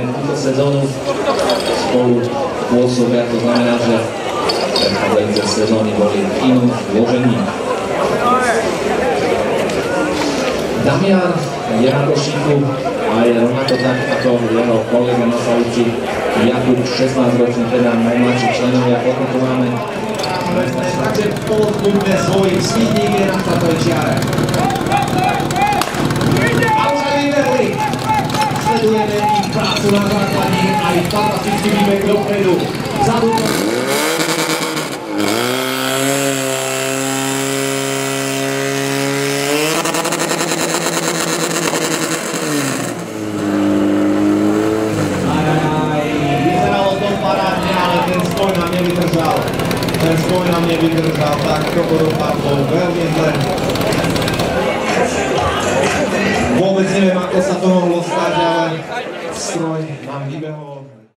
kilka sezonów zespołu Włosów, jak to znamy że ten ze sezonie Bolinkinów, Łożenin. Damian Jarosikub, ale Ronato tak jako jego kolega na Sałuci, Jakub 16-roczny trener, najmłodszy czlenem, jak odnotowany. Znaczy podwójne swoje wschodnie i rata to jest Jarek. Prácu na základni a ich fantastický výbeh dopredu. Vzadu Aj, aj, aj. Ten spoj nám nevydržal, tak to dopadlo veľmi zle. Vôbec neviem, ako sa to mohlo stať, ale stroj nám vybehol.